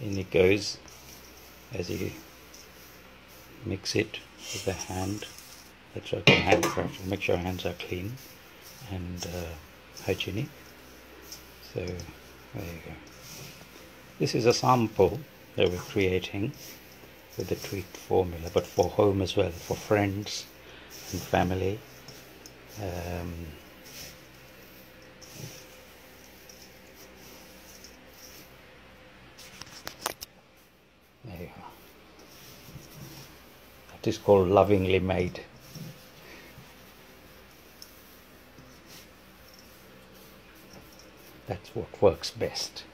in it goes as you mix it with the hand. Let's work on handcraft. Make sure our hands are clean and uh, hygienic. So there you go. This is a sample that we're creating with the tweaked formula, but for home as well, for friends and family. Um, there you go. That is called lovingly made. That's what works best.